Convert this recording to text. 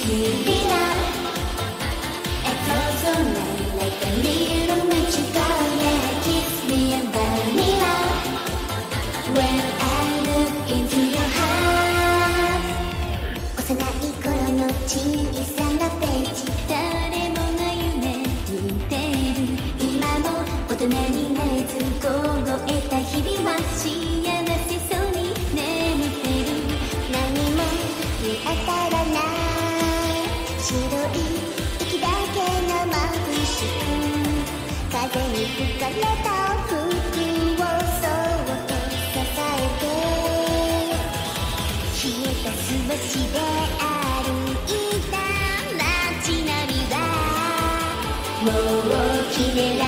今も大人になれず凍えた日々は白い息だけが眩しく風に吹かれた服をそっと支えて冷えた素足で歩いた街並みはもう決められ